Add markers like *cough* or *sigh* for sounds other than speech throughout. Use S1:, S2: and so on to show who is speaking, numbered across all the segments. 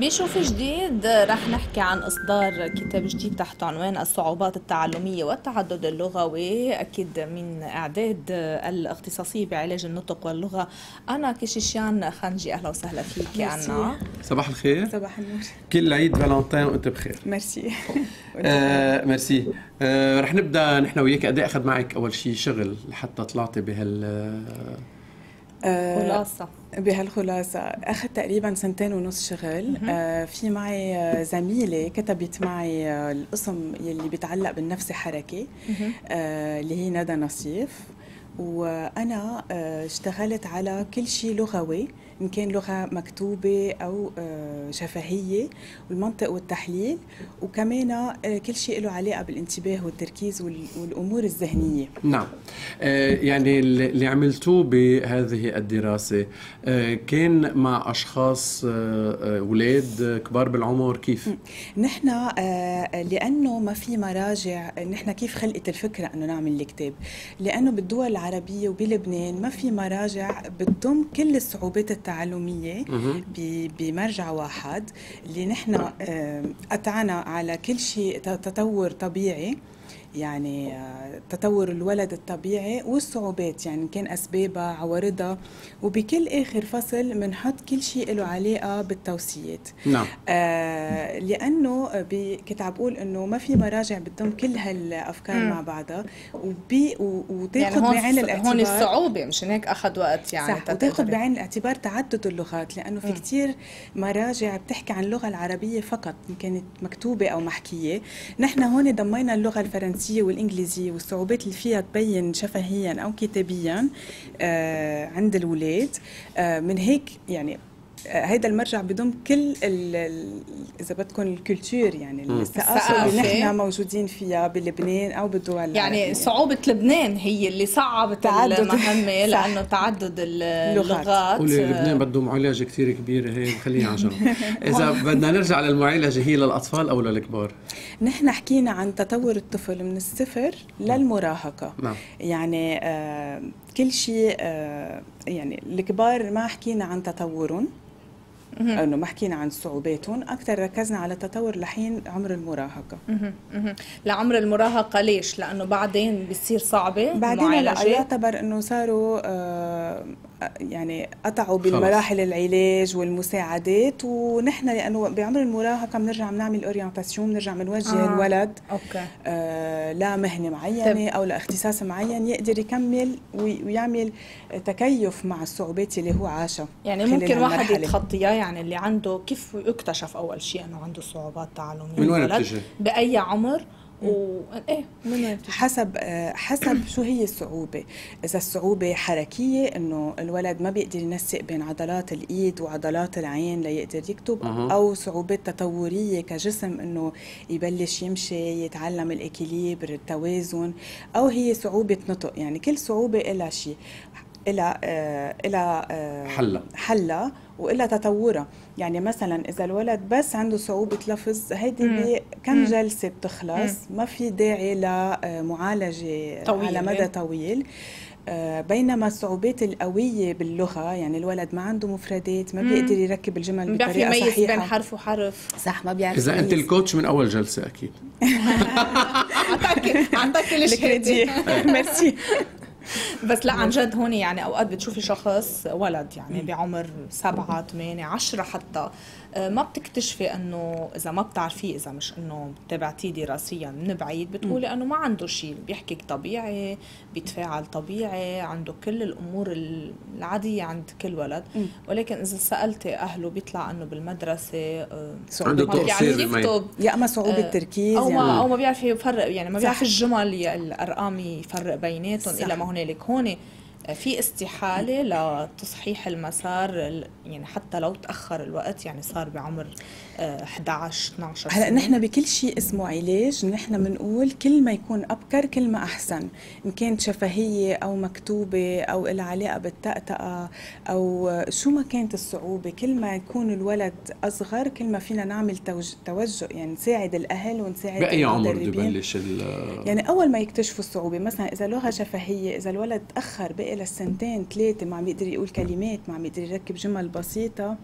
S1: بشوف جديد. رح نحكي عن إصدار كتاب جديد تحت عنوان الصعوبات التعلمية والتعدد اللغوي. أكيد من إعداد الاختصاصية بعلاج النطق واللغة أنا كيشيشيان خنجي أهلا وسهلا فيك أنا.
S2: صباح الخير.
S3: صباح النور.
S2: كل عيد فالنتين وأنت بخير.
S3: ميرسي. *laughs*
S2: آه ميرسي. آه رح نبدأ نحن وياك. قد إيه أخذ معك أول شيء شغل لحتى طلعتي بهال
S1: آه، خلاصة.
S3: بهالخلاصة أخذ تقريبا سنتين ونص شغل آه في معي آه، زميلة كتبت معي آه، القسم يلي بيتعلق بالنفس حركة آه اللي هي ندى نصيف. وأنا آه اشتغلت على كل شيء لغوي. إن كان لغة مكتوبة أو آه، شفهية والمنطق والتحليل وكمان آه، كل شيء له علاقة بالانتباه والتركيز والأمور الذهنية.
S2: نعم. آه، يعني اللي عملتوه بهذه الدراسة كان مع أشخاص أولاد كبار بالعمر كيف؟
S3: نحن لأنه ما في مراجع نحن كيف خلقت الفكرة أنه نعمل الكتاب؟ لأنه بالدول العربية وبلبنان ما في مراجع بتضم كل الصعوبات التعلمية بمرجع واحد اللي نحن قطعنا على كل شيء تطور طبيعي. يعني آه، تطور الولد الطبيعي والصعوبات. يعني كان أسبابها عوارضها. وبكل آخر فصل بنحط كل شيء له علاقه بالتوصيات.
S2: نعم.
S3: آه لأنه كنت عم بقول إنه ما في مراجع بتضم كل هالأفكار مم. مع بعضها. وبي وتاخذ
S1: يعني بعين الاعتبار هون الصعوبة مشان هيك أخذ وقت يعني
S3: صح وتاخذ بعين الاعتبار تعدد اللغات. لأنه في كثير مراجع بتحكي عن اللغة العربية فقط إن كانت مكتوبة أو محكية. نحن هون ضمينا اللغة الفرنسية. الفرنسية والإنجليزية والصعوبات اللي فيها تبين شفهيا أو كتابيا آه عند الأولاد آه من هيك يعني هيدا المرجع بضم كل إذا بدكم الكولتور يعني الثقافة اللي نحن موجودين فيها بلبنان أو بالدول
S1: يعني صعوبة لبنان هي اللي صعبت المهمه *laughs* لأنه تعدد اللغات.
S2: قولي لبنان بده معالجه كثير كبيره هي خلينا على *laughs* إذا بدنا نرجع للمعالجة هي للأطفال أو للكبار؟
S3: نحن حكينا عن تطور الطفل من الصفر للمراهقة.
S2: نعم.
S3: يعني آه كل شيء آه يعني الكبار ما حكينا عن تطورهم. أنه ما حكينا عن صعوباتهم أكثر ركزنا على تطور لحين عمر المراهقة.
S1: لعمر المراهقة ليش؟ لأنه بعدين بصير صعبة
S3: بعدين لا يعتبر إنه صاروا آه يعني قطعوا بالمراحل العلاج والمساعدات ونحن لأنه بعمر المراهقة بنرجع بنعمل orientation بنرجع بنوجه آه. الولد
S1: okay.
S3: آه لمهنه معينة طيب. أو لاختصاص معين يقدر يكمل ويعمل تكيف مع الصعوبات اللي هو عاشها
S1: يعني ممكن واحد يتخطيها يعني اللي عنده كيف يكتشف أول شيء إنه عنده صعوبات تعلمية
S2: من وين بتجي؟
S1: بأي عمر؟ و... إيه
S3: من حسب حسب شو هي الصعوبة. إذا الصعوبة حركية إنه الولد ما بيقدر ينسق بين عضلات الإيد وعضلات العين ليقدر يكتب
S2: أه.
S3: أو صعوبات تطورية كجسم إنه يبلش يمشي يتعلم الاكيليبر التوازن أو هي صعوبة نطق. يعني كل صعوبة لها شيء. لها آه لها آه
S2: حلا
S3: وإلا تطورها يعني مثلا إذا الولد بس عنده صعوبة لفظ هيدي بكم جلسة بتخلص ما في داعي لمعالجة طويل. على مدى طويل. آه، بينما الصعوبات القوية باللغة يعني الولد ما عنده مفردات ما بيقدر يركب الجمل بطريقة صحيحة.
S1: يميز بين حرف وحرف.
S3: صح ما بيعرف
S2: إذا أنت الكوتش من أول جلسة أكيد.
S1: أعطاك أعطاك الشهادة
S3: ميرسي *laughs*
S1: بس لا عن جد هون يعني أوقات بتشوفي شخص ولد يعني بعمر سبعة ثمانية عشرة حتى. ما بتكتشفي إنه إذا ما بتعرفيه إذا مش إنه تبعتيه دراسيا من بعيد بتقولي إنه ما عنده شيء بيحكي طبيعي بيتفاعل طبيعي عنده كل الأمور العادية عند كل ولد. ولكن إذا سألتي أهله بيطلع إنه بالمدرسة
S2: آه، عنده ما بيعرف يكتب
S3: يا أما صعوبة آه، تركيز
S1: أو ما يعني. أو ما بيعرف يفرق يعني ما بيعرف الجمل الأرقام يفرق بيناتهم الا ما هنالك. هون في استحالة لتصحيح المسار يعني حتى لو تأخر الوقت يعني صار بعمر 11 12
S3: هلأ نحن بكل شيء اسمه علاج نحن بنقول كل ما يكون أبكر كل ما أحسن. إن كانت شفهية أو مكتوبة أو لها علاقة بالتأتأة أو شو ما كانت الصعوبة كل ما يكون الولد أصغر كل ما فينا نعمل توجه يعني نساعد الأهل ونساعد
S2: بأي عمر بده يبلش
S3: يعني أول ما يكتشفوا الصعوبة مثلا إذا لغه شفهية إذا الولد تاخر بقي لسنتين ثلاثة ما عم يقدر يقول كلمات ما عم يقدر يركب جمل بسيطة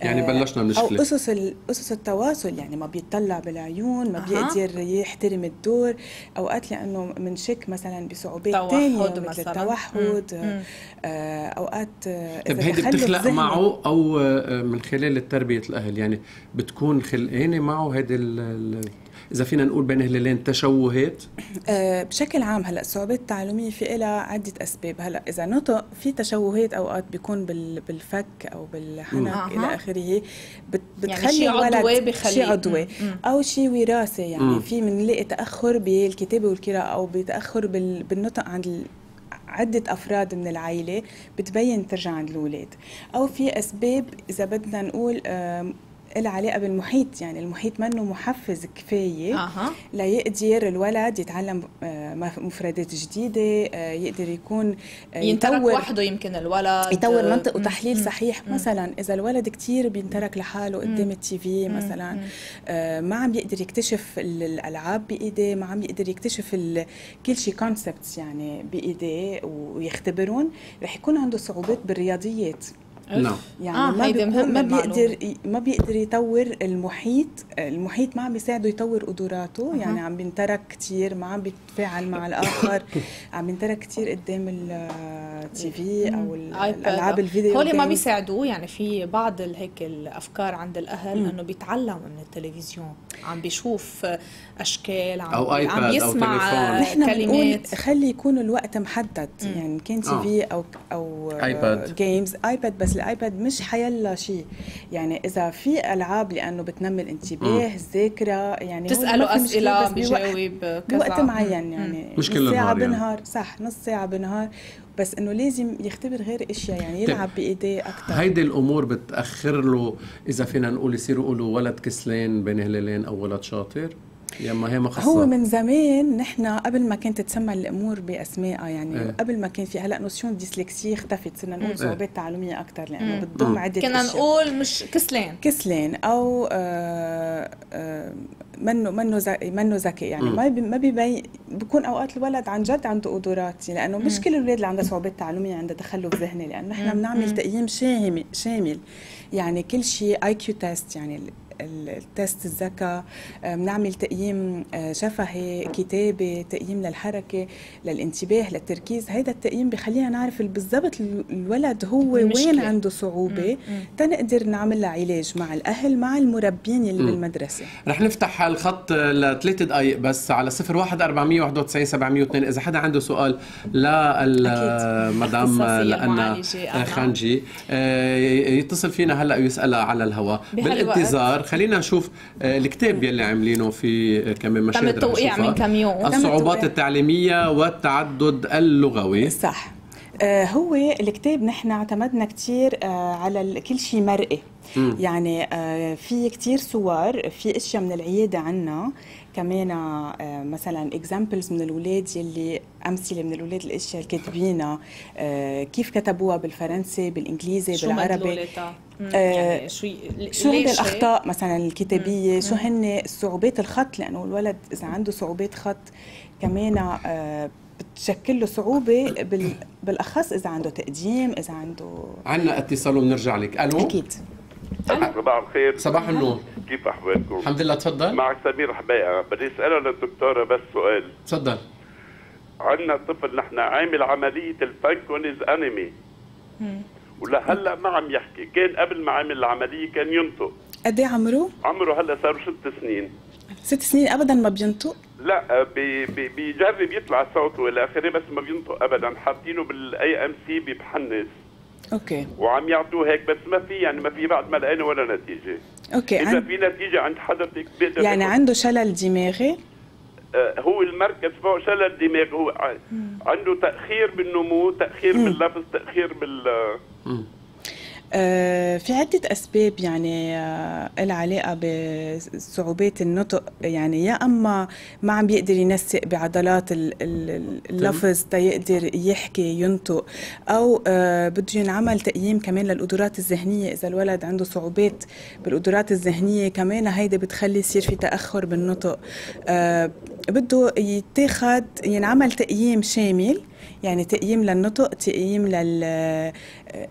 S2: يعني بلشنا
S3: أو
S2: بمشكله
S3: اسس ال- اسس التواصل يعني ما بيطلع بالعيون ما
S1: أها.
S3: بيقدر يحترم الدور أوقات لأنه منشك مثلا بصعوبات
S1: توحد
S3: تانية مثل
S1: مثلاً.
S3: التوحد
S1: مم.
S3: آه، أوقات آه،
S2: طيب هيدي بتخلق معه أو آه، من خلال تربية الأهل يعني بتكون خلقانة معه هيدي إذا فينا نقول بين هلالين تشوهات
S3: آه، بشكل عام هلأ الصعوبات التعلمية في لها عدة أسباب هلأ إذا نطق في تشوهات أوقات بيكون بال- بالفك أو بالحنك. إلى آخره بت
S1: يعني
S3: بتخلي
S1: شي
S3: الولد. شيء عضوي. أو شيء وراثي يعني
S2: مم.
S3: في بنلاقي تأخر بالكتابة والقراءة أو بتأخر بال- بالنطق عند عدة أفراد من العائلة بتبين ترجع عند الأولاد أو في أسباب إذا بدنا نقول لها علاقة بالمحيط يعني المحيط منه محفز كفاية
S1: أها
S3: ليقدر الولد يتعلم آه، مف- مفردات جديدة آه، يقدر يكون آه،
S1: ينترك وحده يمكن الولد
S3: يطور منطق. وتحليل
S1: مم.
S3: صحيح
S1: مم.
S3: مثلا إذا الولد كتير بينترك لحاله قدام التي في. مثلا
S1: مم.
S3: ما عم يقدر يكتشف ال- الألعاب بايديه ما عم يقدر يكتشف كل شيء كونسبتس يعني بايديه ويختبرون رح يكون عنده صعوبات بالرياضيات
S2: نعم
S3: يعني
S1: آه،
S3: ما
S1: مهمة
S3: ما. بيقدر ما بيقدر يطور المحيط المحيط ما عم بيساعده يطور قدراته. يعني عم بينترك كتير ما عم بيتفاعل مع الآخر *coughs* عم بينترك كتير قدام التي في
S1: أو.
S3: الألعاب الفيديو
S1: هول ما. بيساعدوه يعني في بعض هيك الأفكار عند
S3: الأهل.
S1: إنه بيتعلم من التلفزيون عم بيشوف أشكال عم,
S2: أو آيباد
S1: عم
S2: أو
S1: يسمع
S2: تليفون.
S3: نحن بنقول
S1: كلمات
S3: خلي يكون الوقت محدد. يعني كان تي
S2: آه.
S3: في أو أو
S2: آيباد.
S3: جيمز ايباد بس الآيباد مش حيلا شيء يعني إذا في ألعاب لأنه بتنمي الانتباه الذاكرة يعني تسأله أسئلة
S1: بيجاوب كذا.
S3: بوقت معين
S1: مم.
S3: يعني.
S2: مش
S3: نص
S2: كل
S3: ساعة
S2: النهار يعني.
S3: بالنهار صح نص ساعة بالنهار بس إنه لازم يختبر غير أشياء يعني
S2: طيب.
S3: يلعب بإيديه أكثر
S2: هيدي الأمور بتأخر له إذا فينا نقول يصيروا يقولوا ولد كسلان بين هلالين أو ولد شاطر؟ يا ما هي ما خصها
S3: هو من زمان نحن قبل ما كانت تسمى الأمور باسمائها يعني
S2: إيه.
S3: قبل ما كان في هلأ notion dyslexie اختفت صرنا نقول
S1: مم.
S3: صعوبات تعلمية أكثر لأنه
S1: مم.
S3: بتضم
S2: مم.
S3: عدة
S1: كنا. نقول مش كسلان
S3: كسلان أو آه، آه، منه منه ذكي منه ذكي يعني. ما بي ما بيبين بكون أوقات الولد عن جد عنده قدرات لأنه مش
S1: مم.
S3: كل الاولاد اللي عندها صعوبات تعلمية عندها تخلف ذهني لأنه نحن. بنعمل. تقييم شامل شامل يعني كل شيء IQ test يعني ال test الذكاء آه، بنعمل تقييم آه، شفهي كتابة تقييم للحركة للانتباه للتركيز هيدا التقييم بخلينا نعرف بالضبط ال- الولد هو وين
S1: المشكلة.
S3: عنده
S1: صعوبة.
S3: تنقدر نعمل لها علاج مع الأهل مع المربين اللي
S2: مم.
S3: بالمدرسة
S2: رح نفتح الخط لثلاث دقائق بس على 01 491 702 إذا حدا عنده سؤال للمدام
S1: أنا.
S2: خانجي آه، يتصل فينا هلا ويسألها على الهواء
S1: بهالوقت.
S2: بالانتظار خلينا نشوف آه، الكتاب يلي عاملينه في آه، كمان مشاهد رح
S1: التوقيع. من كم يوم. تم
S2: الصعوبات. التعليمية والتعدد اللغوي
S3: صح آه، هو الكتاب نحن اعتمدنا كتير آه، على كل شيء مرئي
S2: مم.
S3: يعني في كتير صور في أشياء من العيادة عنا كمان مثلا اكزامبلز من الأولاد يلي أمثلة من الأولاد الأشياء اللي كاتبينها كيف كتبوها بالفرنسي
S1: بالإنجليزي
S3: بالعربي
S1: يعني شو
S3: شو هن؟ الأخطاء مثلا الكتابية؟
S1: مم.
S3: شو هن صعوبات الخط؟ لأنه الولد إذا عنده صعوبات خط كمان آه، بتشكل له صعوبة بال... بالأخص إذا عنده تقديم إذا عنده
S2: عنا اتصال وبنرجع لك. ألو؟
S3: أكيد.
S4: صباح الخير.
S2: صباح النور.
S4: كيف احوالكم؟
S2: الحمد لله تفضل.
S4: معك سمير حبايعة بدي اسالها للدكتوره بس سؤال.
S2: تفضل.
S4: عندنا طفل نحن عامل عملية ال Fanconi's anemia
S1: مم.
S4: ولهلا ما عم يحكي. كان قبل ما عمل العملية كان ينطق.
S3: قد إيه عمره؟
S4: عمره هلا صار ست سنين.
S3: ست سنين ابدا ما بينطق؟
S4: لا بي بي بيجرب يطلع صوته والى آخره بس ما بينطق ابدا. حاطينه بال IMC ببحنس
S3: okay.
S4: وعم يعطوه هيك بس ما في يعني ما في بعد ما لقينا ولا نتيجة.
S3: okay
S4: إذا
S3: عن...
S4: في نتيجة عند حضرتك بيقدر
S3: يعني
S4: ياخد-
S3: عنده شلل دماغي؟
S4: آه، هو المركز فوق شلل دماغ هو عنده تأخير بالنمو تأخير
S3: مم.
S4: باللفظ تأخير بال.
S3: آه، في عدة أسباب يعني آه، لها علاقة بصعوبات النطق. يعني يا أما ما عم بيقدر ينسق بعضلات ال- ال- اللفظ تيقدر يحكي ينطق أو آه، بده ينعمل تقييم كمان للقدرات الذهنية. إذا الولد عنده صعوبات بالقدرات الذهنية كمان هيدا بتخلي يصير في تأخر بالنطق. آه، بده يتاخد ينعمل تقييم شامل يعني تقييم للنطق تقييم لل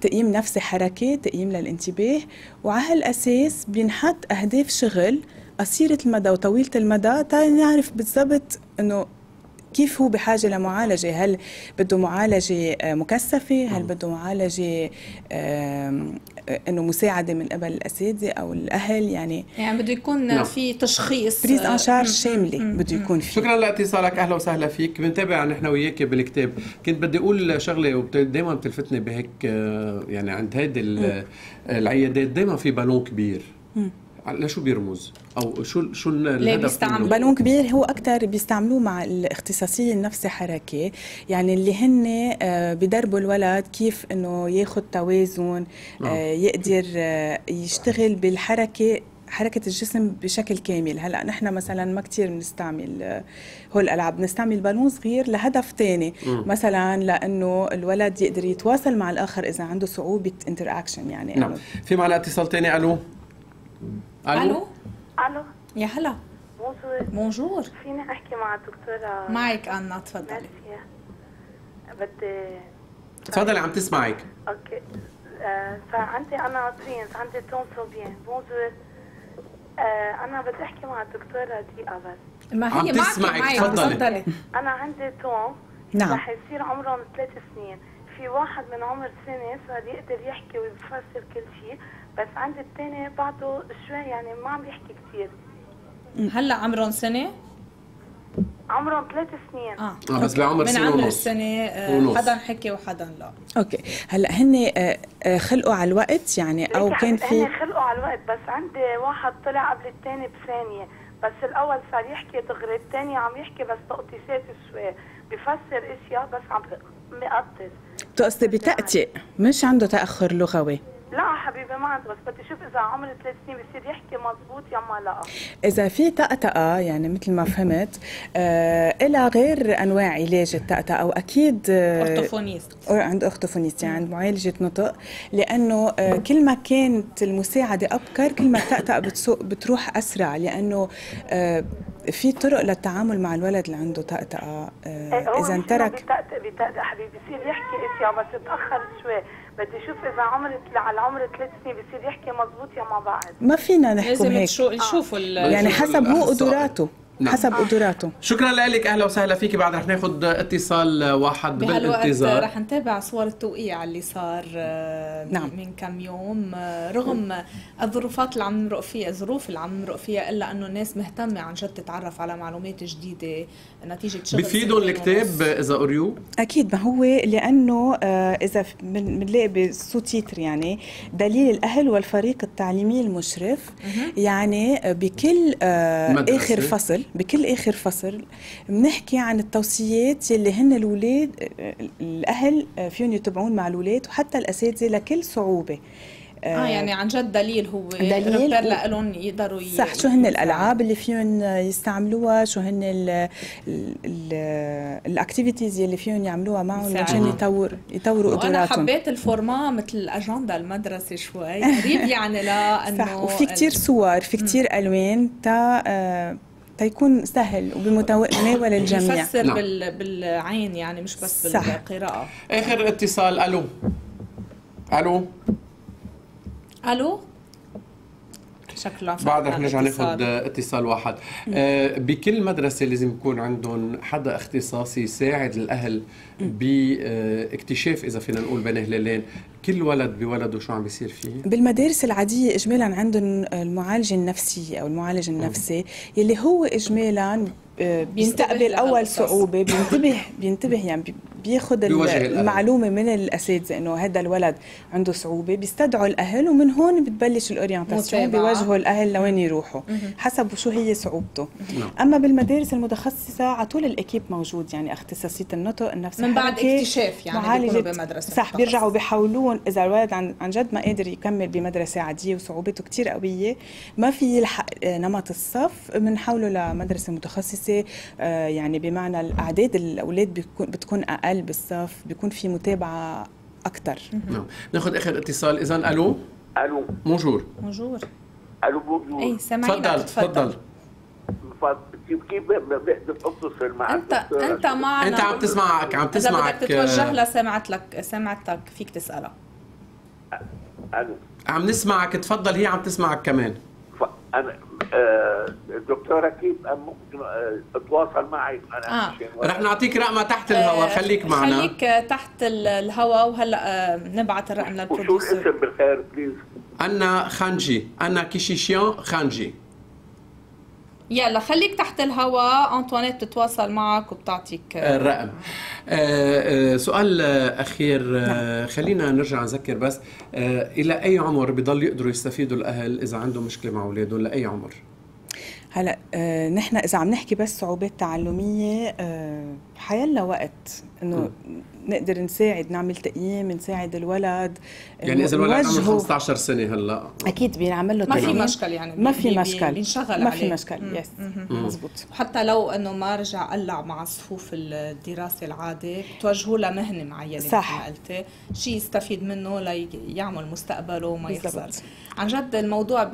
S3: تقييم نفسي حركي تقييم للانتباه. وعلى هالأساس بينحط أهداف شغل قصيرة المدى وطويلة المدى تنعرف بالضبط إنه كيف هو بحاجة لمعالجة؟ هل بده معالجة آه، مكثفة؟ هل بده معالجة إنه مساعدة من قبل الأساتذة أو الأهل؟ يعني
S1: يعني بده يكون نعم. في تشخيص
S3: prise en charge شاملة بده يكون في.
S2: شكرا لاتصالك. أهلا وسهلا فيك. بنتابع نحن وياك بالكتاب. كنت بدي أقول شغلة ودائما بتلفتني بهيك آه، يعني عند هيدي العيادات. دائما في بالون كبير. لشو بيرمز؟ أو شو شو الهدف
S3: بيستعمل بالون كبير هو أكثر بيستعملوه مع الاختصاصية النفسي حركة. يعني اللي هن آه، بدربوا الولد كيف إنه ياخذ توازن آه، نعم. يقدر آه، يشتغل بالحركة حركة الجسم بشكل كامل. هلأ نحن مثلا ما كثير بنستعمل هول الألعاب. بنستعمل بالون صغير لهدف ثاني مثلا لأنه الولد يقدر يتواصل مع الآخر إذا عنده صعوبة inter يعني
S2: نعم. في معنا اتصال ثاني ألو؟
S1: ألو
S5: ألو
S1: يا هلا
S5: bonjour
S1: bonjour
S5: فيني احكي مع الدكتوره
S1: معك أنا تفضلي
S5: بدي
S2: تفضلي عم تسمعك
S5: أوكي آه فعندي أنا توينز عندي تونسوبيان بونجور آه أنا بدي احكي مع الدكتوره دقيقه بس
S1: ما هي
S2: عم تسمعك تفضلي
S5: أنا عندي تون
S3: نعم
S5: رح يصير عمرهم ثلاث سنين في واحد من عمر سنه صار يقدر يحكي ويفسر كل شيء بس عند الثاني بعده شوي يعني ما عم يحكي كثير
S1: هلأ عمرهم سنة؟
S5: عمرهم ثلاث سنين.
S1: آه,
S2: آه بس بعمر
S1: سنه من عمر السنة آه حدا حكي وحدا لا.
S3: أوكي. هلأ هن آه, خلقوا على الوقت يعني أو كان في
S5: هن خلقوا على الوقت بس عندي واحد طلع قبل الثاني بثانية. بس الأول صار يحكي دغري الثاني عم يحكي بس تقطيسات شوي. بفسر إشياء بس عم بقطس
S3: بتقصدي بتأتئ مش عنده تأخر لغوي.
S5: لا حبيبي ما عنده بس بدي أشوف إذا عمر ثلاث سنين بصير يحكي مزبوط يا ما لا.
S3: إذا في طقطقه يعني مثل ما فهمت آه إلى غير أنواع علاج الطقطقه واكيد
S1: آه orthophoniste.
S3: عند orthophoniste يعني عند معالجة نطق لأنه آه كل ما كانت المساعدة أبكر كل ما الطقطقه بتروح أسرع لأنه آه في طرق للتعامل مع الولد اللي عنده طقطقه
S5: آه إيه، إذا ترك بيطقطق بيطقطق حبيبي بصير يحكي إشياء بس تاخر شوي. بدي أشوف إذا عمر على عمر ثلاث سنين بصير يحكي مزبوط يا ما بعد
S3: ما فينا نحكم
S1: لازم
S3: هيك.
S1: يشوفوا
S3: آه. يعني حسب هو قدراته. نعم. حسب قدراته.
S2: شكرا لك. أهلا وسهلا فيك. بعد رح ناخذ اتصال واحد
S1: بالانتظار. رح نتابع صور التوقيع اللي صار آه، نعم. من كم يوم. آه، رغم الظروفات اللي عم نمرق فيها الظروف اللي عم نمرق فيها إلا أنه الناس مهتمة عن جد تتعرف على معلومات جديدة نتيجة شغل
S2: بفيدهم الكتاب إذا قريوه
S3: أكيد. ما هو لأنه آه، إذا بنلاقي بصوت تيتر يعني دليل الأهل والفريق التعليمي المشرف يعني بكل آخر فصل بكل آخر فصل بنحكي عن التوصيات اللي هن الاولاد الأهل فيهم يتبعون مع الاولاد وحتى الأساتذة لكل صعوبة.
S1: آه يعني عن جد دليل هو دليل لهم يقدروا
S3: صح شو هن الألعاب اللي فيهم يستعملوها؟ شو هن الاكتيفيتيز اللي فيهم يعملوها معهم عشان يطور يطوروا قدراتهم.
S1: أنا حبيت الفورما مثل الأجندة المدرسة شوي قريب *laughs* يعني لأنه
S3: صح وفي كثير صور في كثير ألوان تا آه تيكون سهل وبمتناول الجميع
S1: يفسر نعم. بالعين يعني مش بس صح. بالقراءة.
S2: آخر اتصال ألو. ألو.
S1: ألو؟
S2: شكله بعد رح نرجع ناخذ اتصال. واحد. آه بكل مدرسة لازم يكون عندهم حدا اختصاصي يساعد الأهل باكتشاف إذا فينا نقول بين هلالين كل ولد بولده شو عم بيصير فيه؟
S3: بالمدارس العادية اجمالا عندهم المعالج النفسي أو المعالج النفسي يلي هو اجمالا آه، بيستقبل أول صعوبة بينتبه بينتبه يعني بياخذ المعلومة من الأساتذة إنه هذا الولد عنده صعوبة بيستدعوا الأهل ومن هون بتبلش ال orientation بيوجهوا الأهل لوين يروحوا حسب شو هي صعوبته. نعم. أما بالمدارس المتخصصة على طول الإكيب موجود يعني اختصاصية النطق النفس
S1: من بعد اكتشاف يعني بيكونوا بمدرسة
S3: صح بيرجعوا بيحاولون إذا الولد عن, عن جد ما قادر يكمل بمدرسة عادية وصعوبته كثير قوية ما في يلحق آه، نمط الصف بنحوله لمدرسة متخصصة آه، يعني بمعنى الأعداد الأولاد بتكون أقل أقل بالصف بيكون في متابعة أكثر
S2: نعم. ناخذ آخر اتصال. اذا ألو؟
S4: ألو.
S2: بونجور.
S1: بونجور.
S4: ألو بونجور.
S1: اي سامعينك.
S2: تفضل. تفضل.
S6: كيف كيف بقدر اتصل مع
S1: انت أنت معنا.
S2: أنت عم تسمعك عم تسمعك
S1: إذا بدك تتوجه لها سمعت لك سمعتك فيك
S6: تسألها.
S2: عم نسمعك تفضل هي عم تسمعك كمان.
S6: أنا آه دكتوره كيف ممكن آه اتواصل معي. أنا
S1: آه.
S2: رح نعطيك رقمه تحت الهواء
S1: آه
S2: خليك معنا.
S1: خليك تحت الهواء وهلأ آه نبعث الرقم
S6: وشو
S1: للبروديوسر.
S6: الاسم بالخير بليز
S2: أنا خانجي. أنا كيشيشيان خانجي.
S1: يلا خليك تحت الهواء. أنطوانيت بتتواصل معك وبتعطيك آه،
S2: الرقم آه، آه، سؤال آه، أخير آه، خلينا نرجع نذكر بس آه، إلى أي عمر بضل يقدروا يستفيدوا الأهل إذا عندهم مشكلة مع أولادهم؟ لأي عمر؟
S3: هلا آه نحن إذا عم نحكي بس صعوبات تعلمية آه حيلا وقت إنه نقدر نساعد نعمل تقييم نساعد الولد
S2: يعني إذا الولد عمره
S3: نوجهه.
S2: 15 سنة هلأ
S3: أكيد بينعمل له
S1: ما في
S3: تقييم.
S1: مشكل يعني
S3: ما في مشكل
S1: بينشغل
S3: ما في. مشكل. يس. مزبوط
S1: حتى لو إنه ما رجع قلع مع صفوف الدراسة العادي بتوجهوا له مهنه معينه
S3: صح.
S1: مثل ما قلتي شيء يستفيد منه ليعمل مستقبله وما
S3: بالضبط.
S1: يخسر عن جد الموضوع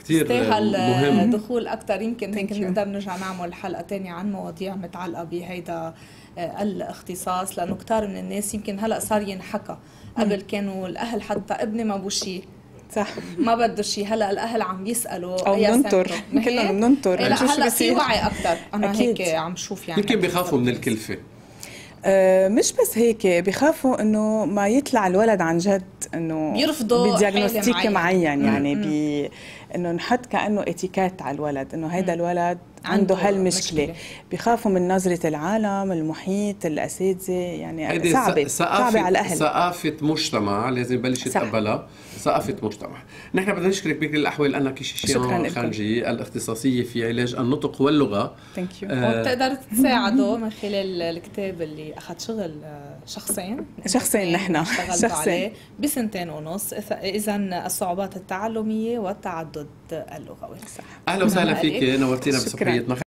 S2: كتير
S1: يستاهل
S2: مهم. *laughs*
S1: دخول أكثر يمكن هيك. نقدر نرجع نعمل حلقة تانية عن مواضيع متعلقة بهيدا آه، الاختصاص لأنه كتار من الناس يمكن هلأ صار ينحكى قبل كانوا الأهل حتى ابني ما بو شيء
S3: صح
S1: ما بده شيء هلأ الأهل عم
S3: يسألوا.
S1: سنته. ما
S3: كلنا؟ بننطر.
S1: إيه هلأ في. وعي أكثر أنا
S3: أكيد.
S1: هيك عم شوف يعني
S2: يمكن بيخافوا من الكلفة
S3: آه مش بس هيك بيخافوا إنه ما يطلع الولد عن جد إنه
S1: بيرفضوا
S3: ب diagnostic
S1: حالة
S3: معين. يعني بي إنه نحط كأنه étiquette على الولد إنه هيدا الولد
S1: عنده
S3: عنده هالمشكلة.
S1: مشكلة.
S3: بيخافوا من نظرة العالم المحيط الأساتذة يعني
S2: هيدي صعبة
S3: صعبة على الأهل.
S2: ثقافة مجتمع لازم يبلش
S3: صح.
S2: يتقبلها. ثقافة مجتمع. نحن بدنا نشكرك بكل
S3: شكراً
S2: كيشيشيان
S3: لكم.
S2: خانجي الاختصاصية في علاج النطق واللغة.
S3: thank you
S2: آه،
S1: وبتقدر تساعده من خلال الكتاب اللي أخذ شغل آه، شخصين.
S3: شخصين نحن. شخصين.
S1: عليه بسنتين ونص. اذا الصعوبات التعلمية والتعدد. اللغوي
S2: أهلا وسهلا
S1: هلا
S2: فيك. نورتينا
S3: شكراً.
S2: بصحبيتنا